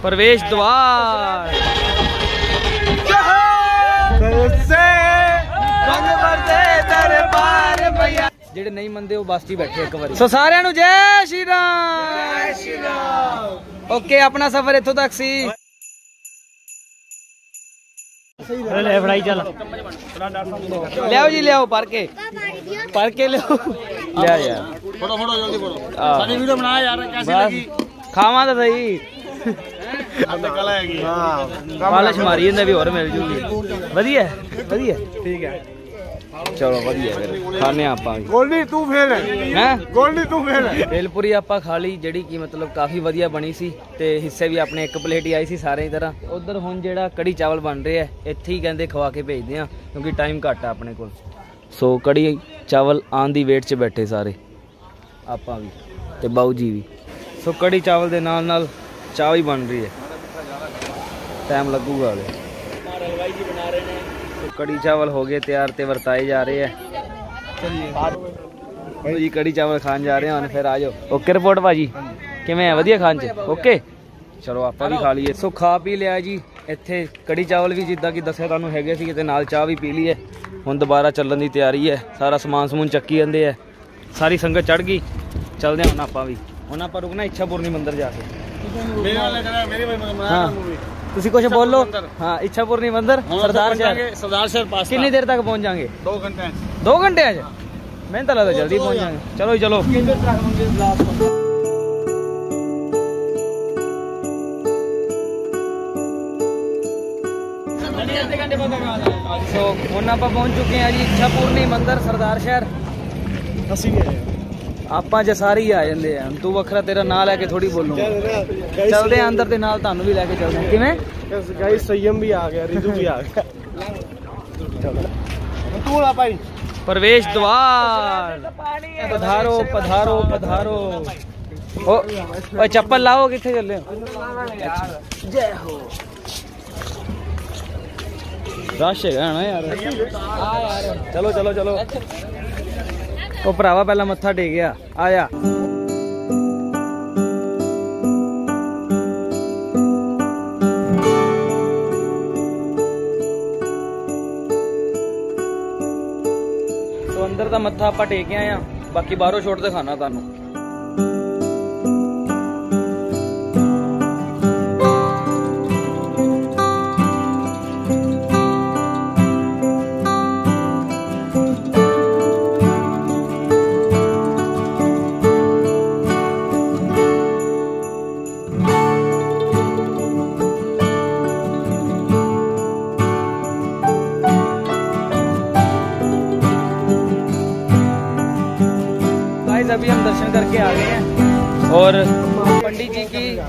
प्रवेश द्वार ਜਿਹੜੇ ਨਹੀਂ ਮੰਨਦੇ ਉਹ ਬਸ 'ਚ ਹੀ ਬੈਠੇ ਇੱਕ ਵਾਰੀ ਸੋ ਸਾਰਿਆਂ ਨੂੰ ਜੈ ਸ਼੍ਰੀ ਰਾਮ ਜੈ ਸ਼੍ਰੀ ਰਾਮ ਓਕੇ ਆਪਣਾ ਸਫ਼ਰ ਇੱਥੋਂ ਤੱਕ ਸੀ ਲੈ ਫੜਾਈ ਚੱਲ ਲਿਆਓ ਜੀ ਲਿਆਓ ਭਰ ਕੇ ਭਰ ਕੇ ਲਿਆਓ ਲਿਆ ਯਾਰ ਫੋਟੋ ਫੋਟੋ ਜਲਦੀ ਫੋਟੋ ਆਹ। ਸਾਡੀ ਵੀਡੀਓ ਬਣਾ ਯਾਰ ਕੈਸੀ ਬਸ ਲੱਗੀ ਖਾਵਾਂ ਤਾਂ ਸਹੀ ਹਾਂ। ਮਾਰੀ ਵੀ ਹੋਰ ਮਿਲ ਜੂਗੀ। ਵਧੀਆ ਵਧੀਆ ਠੀਕ ਹੈ। ਚਲੋ ਵਧੀਆ ਫਿਰ ਖਾਣੇ ਆਪਾਂ ਵੀ। ਗੋਲਡੀ ਤੂੰ ਫੇਲ ਹੈ। ਗੋਲਡੀ ਤੂੰ ਫੇਲ ਹੈ। ਬੇਲਪੁਰੀ ਆਪਾਂ ਖਾ ਲਈ ਜਿਹੜੀ ਕਿ ਮਤਲਬ ਕਾਫੀ ਵਧੀਆ ਬਣੀ ਸੀ ਤੇ ਹਿੱਸੇ ਵੀ ਆਪਣੇ ਇੱਕ ਪਲੇਟ ਹੀ ਆਈ ਸੀ ਸਾਰੇ ਹੀ ਤਰ੍ਹਾਂ। ਉਧਰ ਹੁਣ ਜਿਹੜਾ ਕੜੀ ਚਾਵਲ ਬਣ ਰਹੇ ਇੱਥੇ ਹੀ ਕਹਿੰਦੇ ਖਵਾ ਕੇ ਭੇਜਦੇ ਆ ਕਿਉਂਕਿ ਟਾਈਮ ਘੱਟ ਆ ਆਪਣੇ ਕੋਲ। ਸੋ ਕੜੀ ਚਾਵਲ ਆਨ ਦੀ ਵੇਟ 'ਚ ਬੈਠੇ ਸਾਰੇ ਆਪਾਂ ਵੀ ਤੇ ਬਾਊ ਜੀ ਵੀ। ਸੋ ਕੜੀ ਚਾਵਲ ਦੇ ਨਾਲ ਨਾਲ ਚਾਹ ਵੀ ਬਣ ਰਹੀ ਹੈ। ਟਾਈਮ ਲੱਗੂਗਾ ਹਲੇ ਹਲਵਾਈ ਜੀ ਬਣਾ ਰਹੇ ਨੇ ਸੋ ਕੜੀ ਚਾਵਲ ਹੋ ਗਏ ਤਿਆਰ ਤੇ ਵਰਤਾਏ ਜਾ ਰਹੇ ਆ। ਚਲਿਏ ਜੀ ਕੜੀ ਚਾਵਲ ਖਾਣ ਜਾ ਰਹੇ ਹਾਂ ਫਿਰ ਆ ਜਾਓ। ਓਕੇ ਰਿਪੋਰਟ ਭਾਜੀ? ਕਿਵੇਂ ਆ? ਵਧੀਆ ਖਾਣ ਚ? ਓਕੇ। ਚਲੋ ਆਪਾਂ ਵੀ ਖਾ ਲਈਏ। ਸੋ ਖਾ ਪੀ ਲਿਆ ਜੀ। ਇੱਥੇ ਕੜੀ ਚਾਵਲ ਵੀ ਜਿੱਦਾਂ ਕਿ ਦੱਸਿਆ ਤੁਹਾਨੂੰ ਹੈਗੇ ਸੀ ਤੇ ਨਾਲ ਚਾਹ ਵੀ ਪੀ ਲਈ ਹੈ ਹੁਣ ਦੁਬਾਰਾ ਚੱਲਣ ਦੀ ਤਿਆਰੀ ਹੈ। ਸਾਰਾ ਸਮਾਨ ਸਮੂਨ ਚੱਕੀ ਜਾਂਦੇ ਆ। ਸਾਰੀ ਸੰਗਤ ਚੜ ਗਈ। ਚੱਲਦੇ ਹਾਂ ਹੁਣ ਆਪਾਂ ਵੀ। ਹੁਣ ਆਪਾਂ ਰੁਕਣਾ ਇੱਛਾਪੁਰਨੀ ਮੰਦਿਰ ਜਾ ਕੇ। ਮੇਰੇ ਵਾਲੇ ਕਹਿੰਦਾ ਮੇਰੀ ਬਣਾ ਹਾਂ। ਤੁਸੀਂ ਕੁਝ ਬੋਲੋ ਹਾਂ ਇੱਛਾਪੁਰਨੀ ਮੰਦਿਰ ਸਰਦਾਰ ਸ਼ਹਿਰ ਸਰਦਾਰ ਸ਼ਹਿਰ ਪਾਸ ਕਿੰਨੀ ਦੇਰ ਤੱਕ ਪਹੁੰਚ ਜਾਾਂਗੇ 2 ਘੰਟੇ 2 ਘੰਟਿਆਂ 'ਚ ਮੈਨੂੰ ਤਾਂ ਲੱਗਦਾ ਜਲਦੀ ਪਹੁੰਚ ਜਾਾਂਗੇ ਚਲੋ ਜੀ ਚਲੋ ਸੋ ਹੁਣ ਆਪਾਂ ਪਹੁੰਚ ਚੁੱਕੇ ਹਾਂ ਜੀ ਇੱਛਾਪੂਰਨੀ ਮੰਦਿਰ ਸਰਦਾਰ ਸ਼ਹਿਰ ਅਸੀਂ ਵੀ ਆਏ ਆਪਾਂ ਜੇ ਸਾਰੇ ਹੀ ਆ ਜਾਂਦੇ ਆ ਤੂੰ ਵੱਖਰਾ ਤੇਰਾ ਨਾਂ ਲੈ ਕੇ ਥੋੜੀ ਬੋਲੂਗਾ ਚੱਲਦੇ ਆ ਅੰਦਰ ਦੇ ਨਾਲ ਤੁਹਾਨੂੰ ਵੀ ਲੈ ਕੇ ਚੱਲਦੇ ਆ ਕਿਵੇਂ ਗਾਇਸ ਸੰਯਮ ਵੀ ਆ ਗਿਆ ਰਿਜੂ ਵੀ ਆ ਗਿਆ ਤੂੰ ਲਾ ਭਾਈ प्रवेश द्वार पधारो पधारो पधारो ओ ओए चप्पल लाओ किथे चले जय हो रश है ना यार चलो चलो चलो ਉਹ ਭਰਾਵਾ ਪਹਿਲਾਂ ਮੱਥਾ ਟੇਕਿਆ ਆਇਆ। ਸੋ ਅੰਦਰ ਦਾ ਮੱਥਾ ਆਪਾਂ ਟੇਕਿਆ ਆਏ ਆ। ਬਾਕੀ ਬਾਹਰੋਂ ਛੋਟ ਦਿਖਾਣਾ ਤੁਹਾਨੂੰ।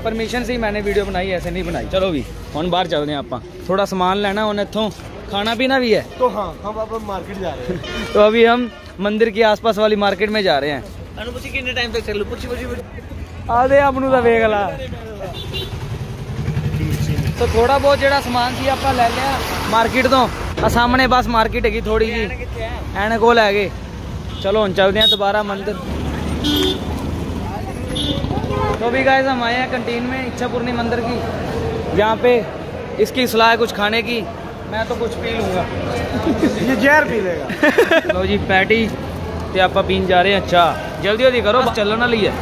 जी की परमिशन से ही मैंने वीडियो बनाई ऐसे नहीं बनाई चलो भी ਹੁਣ ਬਾਹਰ ਚੱਲਦੇ ਹਾਂ ਆਪਾਂ ਥੋੜਾ ਸਮਾਨ ਲੈਣਾ ਹੁਣ ਇੱਥੋਂ खाना पीना भी है तो हाँ हम अपन मार्केट जा रहे हैं तो अभी हम मंदिर के आसपास वाली मार्केट में जा रहे हैं अनु पुछी कितने टाइम तक चलो पुछी पुछी ਆਦੇ ਆਪ ਨੂੰ ਤਾਂ ਵੇਖ ਲਾ ਸੋ ਥੋੜਾ ਬਹੁਤ ਜਿਹੜਾ ਸਮਾਨ ਸੀ ਆਪਾਂ ਲੈ ਲਿਆ ਮਾਰਕੀਟ ਤੋਂ ਆ ਸਾਹਮਣੇ ਬਸ ਮਾਰਕੀਟ ਹੈਗੀ ਥੋੜੀ ਜੀ ਐਨ ਕੋਲ ਹੈਗੇ ਚਲੋ ਹੁਣ ਚੱਲਦੇ ਹਾਂ दोबारा मंदिर तो भी गाइज़ हम आए हैं कंटीन में इच्छा पूर्णी मंदिर की। यहाँ पे इसकी सलाह कुछ खाने की। मैं तो कुछ पी लूँगा। ये जहर पी लेगा। लो जी पैटी ते आप पीन जा रहे हैं अच्छा। जल्दी जल्दी करो चलन वाली है।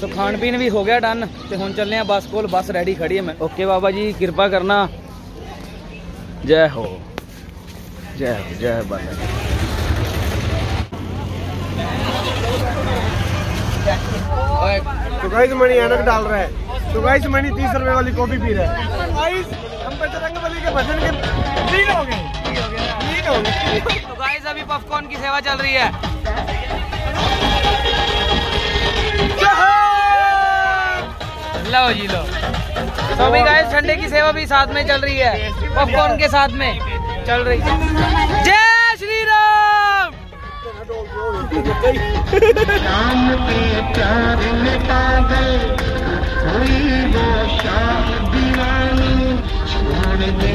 तो खान पीन भी हो गया डन तो हूँ चलने बस को बस रेडी खड़ी है मैं। ओके बाबा जी कृपा करना। जय हो। जय हो जय बाबा तो गाइस मणि ऐनक डाल रहा है। तो गाइस मणि तीस रुपए वाली कॉफ़ी पी रहा है। हम बली के भजन के लीन हो गए। लीन हो गए। तो गाइस अभी पॉपकॉर्न की सेवा चल रही है। लो जी लो। तो अभी गाइस ठंडे की सेवा भी साथ में चल रही है। पॉपकॉर्न के साथ में चल रही है। जय शाम के प्यार वो दीवानी, छोड़ दे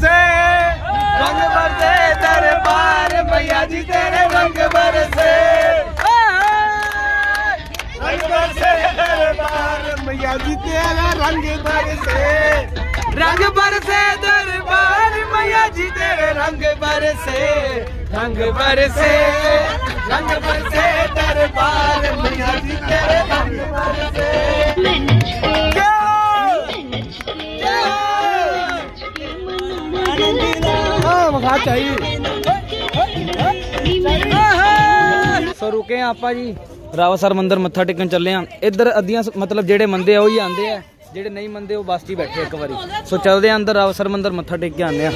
से रंग बरसे दरबार भैया जी तेरे रंग बरसे रंग बरसे दरबार भैया जी तेरा रंग बरसे ਰੰਗ ਬਰਸੇ ਦਰਬਾਰ ਮਈਆ ਜੀ ਤੇਰੇ ਰੰਗ ਬਰਸੇ ਰੰਗ ਬਰਸੇ ਰੰਗ ਬਰਸੇ ਦਰਬਾਰ ਮਈਆ ਜੀ ਤੇਰੇ ਰੰਗ ਆਪਾਂ ਜੀ ਰਾਵਾ ਸਰ ਮੰਦਰ ਮੱਥਾ ਟੇਕਣ ਚੱਲੇ ਆ। ਇੱਧਰ ਅੱਧੀਆਂ ਮਤਲਬ ਜਿਹੜੇ ਮੰਦੇ ਆ ਉਹ ਹੀ ਆਂਦੇ ਆ। ਜਿਹੜੇ ਨਹੀਂ ਮੰਦੇ ਉਹ ਬਸ 'ਚ ਹੀ ਬੈਠੇ ਇੱਕ ਵਾਰੀ ਸੋ ਚੱਲਦੇ ਆ ਅੰਦਰ ਰਾਵਸਰ ਮੰਦਿਰ ਮੱਥਾ ਟੇਕ ਕੇ ਆਉਂਦੇ ਆ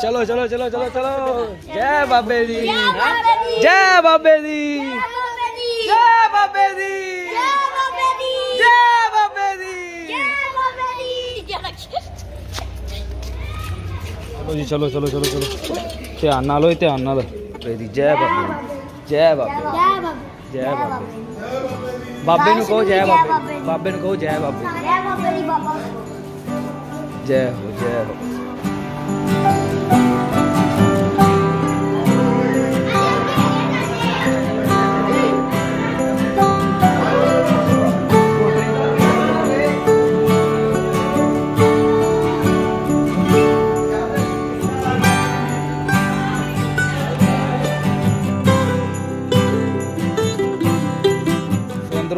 ਚਲੋ ਚਲੋ ਚਲੋ ਚਲੋ ਚਲੋ ਜੈ ਬਾਬੇ ਦੀ ਜੈ ਬਾਬੇ ਦੀ ਜੈ ਬਾਬੇ ਦੀ ਜੈ ਬਾਬੇ ਦੀ ਚਲੋ ਜੀ ਚਲੋ ਚਲੋ ਚਲੋ ਚਲੋ ਧਿਆਨ ਨਾਲ ਹੋਏ ਧਿਆਨ ਨਾਲ ਬਾਬੇ ਦੀ ਜੈ ਬਾਬੇ ਜੈ ਬਾਬੇ ਜੈ ਬਾਬੇ ਬਾਬੇ ਨੂੰ ਕਹੋ ਜੈ ਬਾਬੇ ਬਾਬੇ ਨੂੰ ਕਹੋ ਜੈ ਬਾਬੇ। ਜੈ ਹੋ ਜੈ ਹੋ।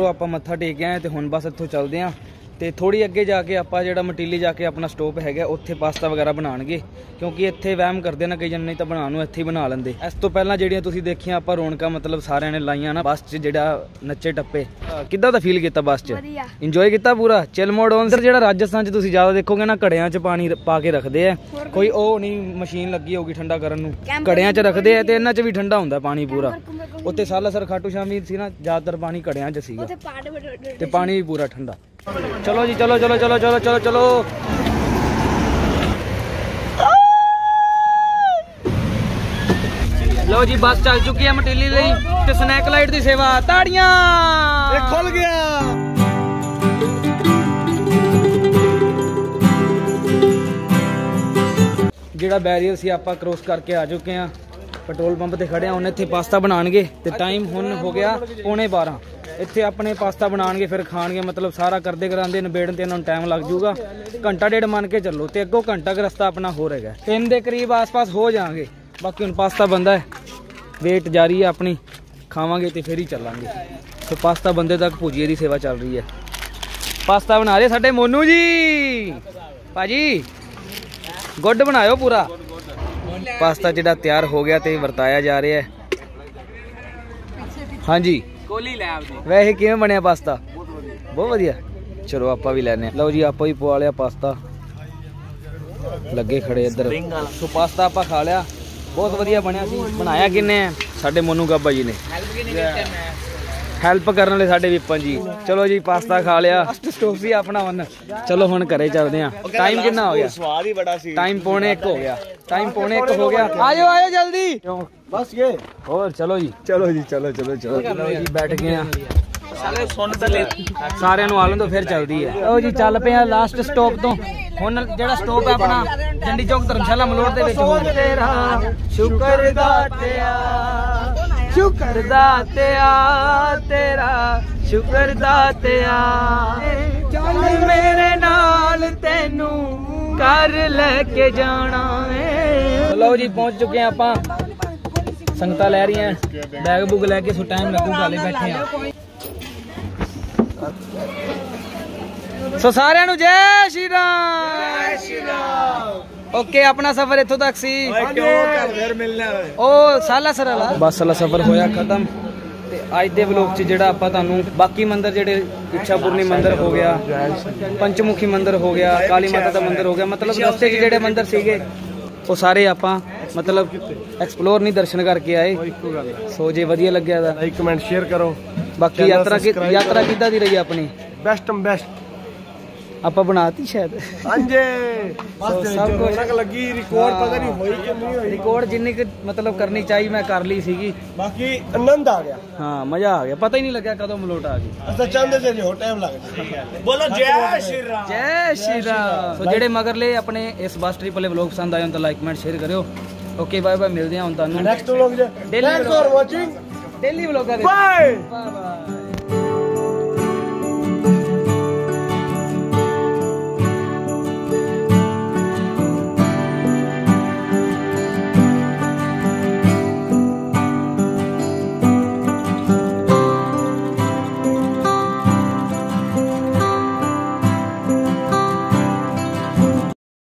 ਸੋ ਆਪਾਂ ਮੱਥਾ ਟੇਕ ਆਏ ਤੇ ਹੁਣ ਬਸ ਇੱਥੋਂ ਚੱਲਦੇ ਆਂ ਤੇ ਥੋੜੀ ਅੱਗੇ ਜਾ ਕੇ ਆਪਾਂ ਜਿਹੜਾ ਮਟੀਲੀ ਜਾ ਕੇ ਆਪਣਾ ਸਟੋਪ ਹੈਗਾ ਉੱਥੇ ਪਾਸਤਾ ਵਗੈਰਾ ਬਣਾਣਗੇ ਕਿਉਂਕਿ ਇੱਥੇ ਵਹਿਮ ਕਰਦੇ ਨਾ ਕਈ ਜਣ ਨਹੀਂ ਤਾਂ ਬਣਾਉਣ ਨੂੰ ਇੱਥੇ ਹੀ ਬਣਾ ਲੈਂਦੇ। ਇਸ ਤੋਂ ਪਹਿਲਾਂ ਜਿਹੜੀਆਂ ਤੁਸੀਂ ਦੇਖੀਆਂ ਆਪਾਂ ਰੌਣਕਾਂ ਮਤਲਬ ਸਾਰਿਆਂ ਨੇ ਲਾਈਆਂ ਨਾ ਬੱਸ 'ਚ ਜਿਹੜਾ ਨੱਚੇ ਟੱਪੇ। ਕਿੱਦਾਂ ਦਾ ਫੀਲ ਕੀਤਾ ਬੱਸ 'ਚ? ਇੰਜੋਏ ਕੀਤਾ ਪੂਰਾ? ਚਿਲ ਮੋਡ ਔਨ ਸਰ ਜਿਹੜਾ ਰਾਜਸਥਾਨ 'ਚ ਤੁਸੀਂ ਜ਼ਿਆਦਾ ਦੇਖੋਗੇ ਨਾ ਘੜਿਆਂ 'ਚ ਪਾਣੀ ਪਾ ਕੇ ਰੱਖਦੇ ਆ। ਕੋਈ ਉਹ ਨਹੀਂ ਮਸ਼ੀਨ ਲੱਗੀ ਹੋਊਗੀ ਠੰਡਾ ਕਰਨ ਨੂੰ। ਘੜਿਆਂ 'ਚ ਰੱਖਦੇ ਆ ਤੇ ਇਹਨਾਂ 'ਚ ਵੀ ਠੰਡਾ ਹੁੰਦਾ ਪਾਣੀ ਪੂਰਾ। ਉੱਤੇ ਸਾਲਾਸਰ ਖਾਟੂ ਸ਼ਾਮੀ ਸੀ ਨਾ ਜ਼ਿਆਦਾਤਰ ਪਾਣੀ ਘੜਿਆਂ 'ਚ ਸੀਗਾ। ਤੇ ਪਾਣੀ ਵੀ ਪੂਰਾ ਠੰਡਾ। ਚਲੋ ਜੀ ਚਲੋ ਚਲੋ ਚਲੋ ਚਲੋ ਚਲੋ ਚਲੋ। ਲਓ ਜੀ ਬੱਸ ਚੱਲ ਚੁੱਕੀ ਹੈ ਮਟੀਲੀ ਲਈ ਤੇ ਸਨੈਕ ਲਾਈਟ ਦੀ ਸੇਵਾ। ਤਾੜੀਆਂ! ਇਹ ਖੁੱਲ ਗਿਆ। ਜਿਹੜਾ ਬੈਰੀਅਰ ਸੀ ਆਪਾਂ ਕ੍ਰੋਸ ਕਰਕੇ ਆ ਚੁੱਕੇ ਆ ਪੈਟਰੋਲ ਪੰਪ ਤੇ ਖੜੇ ਆ ਉਹਨੇ ਇੱਥੇ ਪਾਸਤਾ ਬਣਾਣਗੇ ਤੇ ਟਾਈਮ ਹੁਣ ਹੋ ਗਿਆ ਪੌਣੇ 12 ਇੱਥੇ ਆਪਣੇ ਪਾਸਤਾ ਬਣਾਣਗੇ ਫਿਰ ਖਾਣਗੇ, ਮਤਲਬ ਸਾਰਾ ਕਰਦੇ ਕਰਾਂਦੇ, ਨਿਬੇੜਨ ਤੇ ਇਹਨਾਂ ਨੂੰ ਟਾਈਮ ਲੱਗ ਜਾਊਗਾ। ਘੰਟਾ ਡੇਢ ਮੰਨ ਕੇ ਚੱਲੋ ਤੇ ਅੱਗੋਂ ਘੰਟਾ ਕੁ ਰਸਤਾ ਆਪਣਾ ਹੋਰ ਹੈਗਾ। ਤਿੰਨ ਦੇ ਕਰੀਬ ਆਸ-ਪਾਸ ਹੋ ਜਾਾਂਗੇ ਬਾਕੀ ਹੁਣ ਪਾਸਤਾ ਬੰਦਾ ਹੈ। ਵੇਟ ਜਾਰੀ ਹੈ ਆਪਣੀ। ਖਾਵਾਂਗੇ ਤੇ ਫਿਰ ਹੀ ਚੱਲਾਂਗੇ। ਸੋ ਪਾਸਤਾ ਬੰਦੇ ਤੱਕ ਭੁਜੀਏ ਦੀ ਸੇਵਾ ਚੱਲ ਰਹੀ ਹੈ। ਪਾਸਤਾ ਬਣਾ ਰਹੇ ਸਾਡੇ ਮੋਨੂ ਜੀ। ਭਾਜੀ ਗੁੱਡ ਬਣਾਇਓ ਪੂਰਾ। ਪਾਸਤਾ ਜਿਹੜਾ ਤਿਆਰ ਹੋ ਗਿਆ ਤੇ ਵਰਤਾਇਆ ਜਾ ਰਿਹਾ ਹੈ। ਹਾਂਜੀ। ਕੋਲੀ ਲੈ ਆਪਦੀ। ਵੈਸੇ ਕਿਵੇਂ ਬਣਿਆ ਪਾਸਤਾ? ਬਹੁਤ ਵਧੀਆ। ਚਲੋ ਆਪਾਂ ਵੀ ਲੈਨੇ ਆ ਲਓ ਜੀ ਆਪਾਂ ਵੀ ਪਵਾ ਲਿਆ ਪਾਸਤਾ। ਲੱਗੇ ਖੜੇ ਇੱਧਰ। ਸੋ ਪਾਸਤਾ ਆਪਾਂ ਖਾ ਲਿਆ। ਬਹੁਤ ਵਧੀਆ ਬਣਿਆ ਸੀ। ਬਣਾਇਆ ਕਿੰਨੇ ਸਾਡੇ ਮੋਨੂ ਗੱਬਾ ਜੀ ਨੇ। ਹੈਲਪ ਕਰਨ ਵਾਲੇ ਸਾਡੇ ਵਿਪਨ ਜੀ। ਚਲੋ ਜੀ ਪਾਸਤਾ ਖਾ ਲਿਆ। ਸਟੋਵ ਵੀ ਆਪਣਾ ਵਨ। ਚਲੋ ਹੁਣ ਘਰੇ ਚੱਲਦੇ ਆ ਟਾਈਮ ਕਿੰਨਾ ਹੋ ਗਿਆ? ਸਵਾਦ ਹੀ ਬੜਾ ਸੀ। ਟਾਈਮ ਪੌਣੇ 1 ਹੋ ਗਿਆ। ਟਾਈਮ ਪੌਣੇ 1 ਹੋ ਗਿਆ। ਆਜੋ ਆਜੋ ਜਲਦੀ। ਬਸ ਗਏ। ਹੋਰ ਚਲੋ ਜੀ। ਚਲੋ ਜੀ ਚਲੋ ਚਲੋ ਚਲੋ। ਜੀ ਬੈਠ ਗਏ ਆ ਸਾਲੇ ਸੁਣ ਤਾਂ ਲੈ। ਸਾਰਿਆਂ ਨੂੰ ਆਲਣ ਤੋਂ ਫਿਰ ਚੱਲਦੀ ਹੈ। ਉਹ ਜੀ ਚੱਲ ਪਿਆ ਲਾਸਟ ਸਟੋਪ ਤੋਂ। ਹੁਣ ਜਿਹੜਾ ਸਟੋਪ ਹੈ ਆਪਣਾ ਜੰਡੀ ਚੌਕ ਧਰਮਸ਼ਾਲਾ ਮਲੋੜ ਦੇ ਵਿੱਚ ਸ਼ੁਕਰ ਦਾ ਸ਼ੁਕਰ ਦਾ ਸ਼ੁਕਰ ਦਾਤਿਆ ਚੱਲ ਮੇਰੇ ਨਾਲ ਤੈਨੂੰ ਕਰ ਲੈ ਕੇ ਜਾਣਾ ਏ। ਲਓ ਜੀ ਪਹੁੰਚ ਚੁੱਕੇ ਆਪਾਂ। ਸੰਗਤਾਂ ਲੈ ਰਹੀਆਂ। ਬੈਗ ਬੁੱਕ ਲੈ ਕੇ ਸੋ ਟਾਈਮ ਲੱਗੂਗਾ ਲੈ ਬੈਠੇ ਆ। ਸੋ ਸਾਰਿਆਂ ਨੂੰ ਜੈ ਸ਼੍ਰੀ ਰਾਮ। ਜੈ ਸ਼੍ਰੀ ਰਾਮ। ਓਕੇ ਆਪਣਾ ਸਫ਼ਰ ਇੱਥੋਂ ਤੱਕ ਸੀ। ਓਏ ਕਿਉਂ ਘਰ ਫੇਰ ਮਿਲਣਾ ਓਏ? ਓ ਸਾਲਾ ਸਰਾਲਾ ਤੇ ਅੱਜ ਦੇ ਵਲੌਗ 'ਚ ਜਿਹੜਾ ਆਪਾਂ ਤੁਹਾਨੂੰ ਬਾਕੀ ਮੰਦਿਰ ਜਿਹੜੇ ਇੱਛਾਪੂਰਨੀ ਮੰਦਿਰ ਹੋ ਗਿਆ ਪੰਚਮੁਖੀ ਮੰਦਿਰ ਹੋ ਗਿਆ ਕਾਲੀ ਮਾਤਾ ਦਾ ਮੰਦਿਰ ਹੋ ਗਿਆ ਮਤਲਬ ਰਸਤੇ ਜਿਹੜੇ ਮੰਦਿਰ ਸੀਗੇ ਉਹ ਸਾਰੇ ਆਪਾਂ ਮਤਲਬ ਐਕਸਪਲੋਰ ਨਹੀਂ ਦਰਸ਼ਨ ਕਰਕੇ ਆਏ। ਸੋ ਜੇ ਵਧੀਆ ਲੱਗਿਆ ਤਾਂ ਲਾਈਕ ਕਮੈਂਟ ਸ਼ੇਅਰ ਕਰੋ। ਬਾਕੀ ਯਾਤਰਾ ਕੀ ਯਾਤਰਾ ਕਿੱਦਾਂ ਦੀ ਰਹੀ ਆਪਣੀ? ਬੈਸਟ ਬੈਸਟ ਆਪਾਂ ਬਣਾਤੀ ਸ਼ਾਇਦ। ਹਾਂਜੀ। ਬਸ ਸਭ ਕੁਝ ਰਕ ਲੱਗੀ ਰਿਕਾਰਡ ਪਤਾ ਨਹੀਂ ਹੋਈ ਕਿ ਨਹੀਂ ਹੋਈ। ਰਿਕਾਰਡ ਜਿੰਨੀ ਕਿ ਮਤਲਬ ਕਰਨੀ ਚਾਹੀ ਮੈਂ ਕਰ ਲਈ ਸੀਗੀ। ਬਾਕੀ ਆਨੰਦ ਆ ਗਿਆ। ਹਾਂ ਮਜ਼ਾ ਆ ਗਿਆ। ਪਤਾ ਹੀ ਨਹੀਂ ਲੱਗਿਆ ਕਦੋਂ ਮਲੋਟ ਆ ਗਈ। ਅਸਾਂ ਚਾਹੁੰਦੇ ਸੀ ਜੋ ਟਾਈਮ ਲੱਗਦਾ ਬੋਲੋ ਜੈ ਸ਼੍ਰੀ ਰਾਮ। ਜੈ ਸ਼੍ਰੀ ਰਾਮ। ਸੋ ਜਿਹੜੇ ਮਗਰਲੇ ਆਪਣੇ ਇਸ ਬਸ ਟ੍ਰਿਪ ਵਾਲੇ ਵਲੌਗ ਪਸੰਦ ਆਏ ਤਾਂ ਲਾਈਕ ਕਮੈਂਟ ਸ਼ੇਅਰ ਕਰਿਓ। ਓਕੇ ਬਾਏ ਬਾਏ ਮਿਲਦੇ ਹਾਂ ਹੁਣ ਤੁਹਾਨੂੰ। ਨੈਕਸਟ ਵਲੌਗ ਜੇ ਥੈਂਕਸ ਫॉर ਵਾਚਿੰਗ ਡੇਲੀ ਵਲੌਗਾਂ ਦੇ ਬਾਏ ਬਾਏ